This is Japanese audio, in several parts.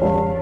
う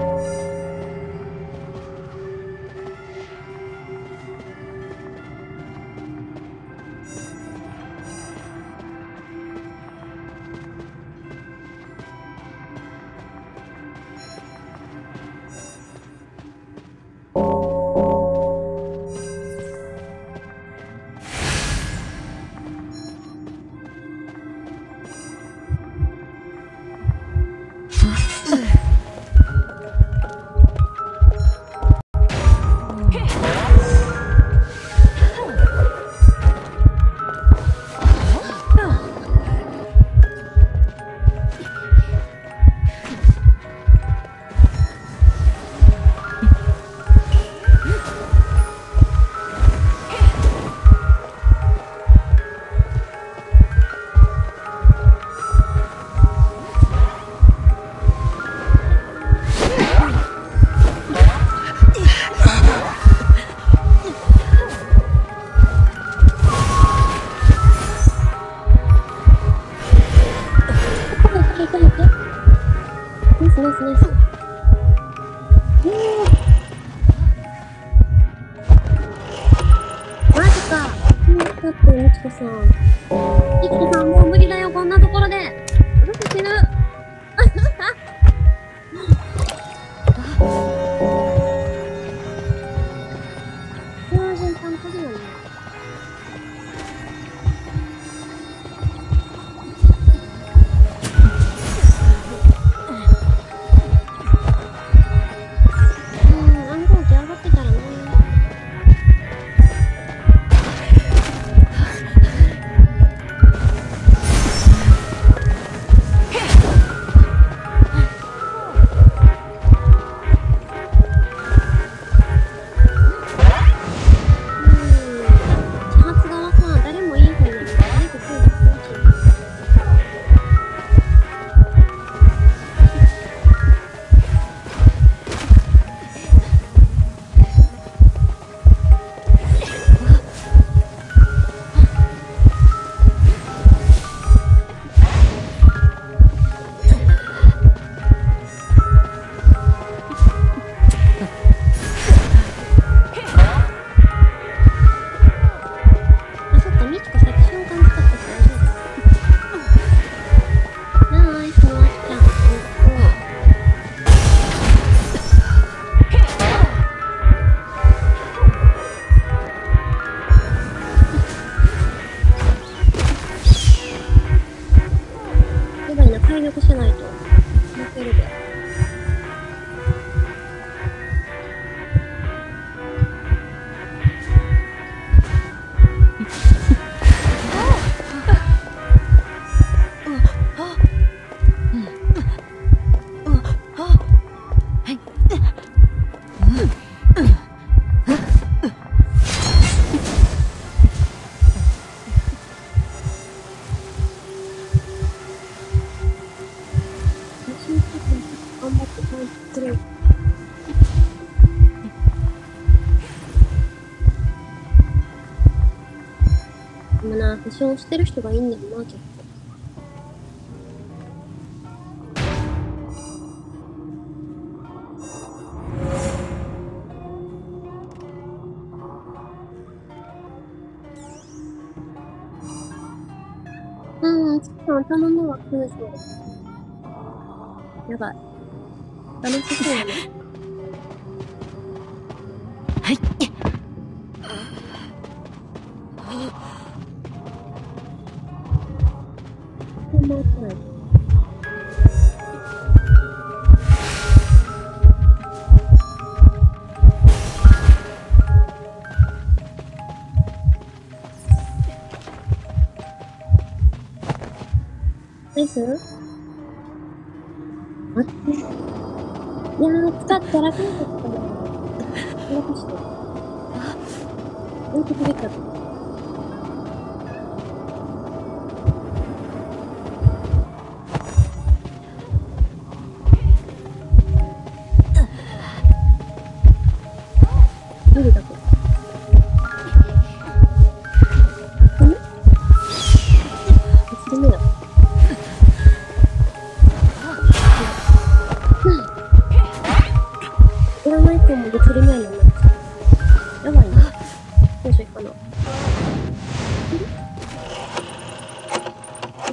汚さないと。もな、保証してる人がいいんだよな、結構。うん、ちょっと頭のは空想。やばい。楽しそうだね。はいです待って。いやー、使ったら楽なったな。楽して。あ置いてくれた。いらないと思うで、取れないのになっちゃう。やばいな。どうしようかな。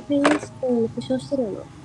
フェイスコーンに負傷してるよな。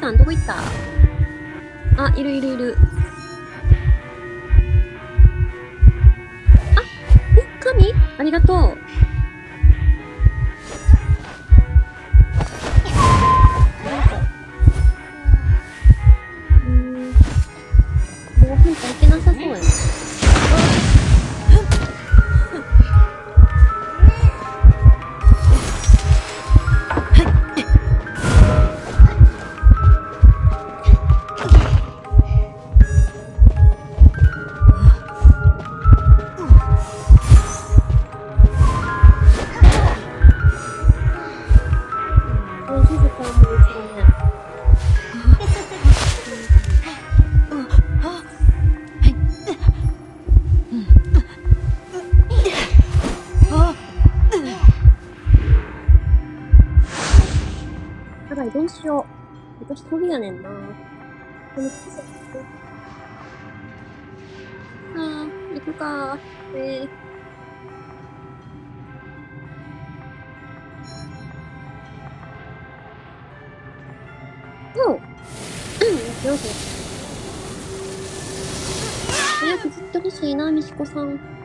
さん、どこ行った？あ、いるいるいる。あ、え、神？ありがとう。うしよう。私飛びやねんな。この季節。あー、行くか。えー。うん。うん、よし。早く釣ってほしいな、みしこさん。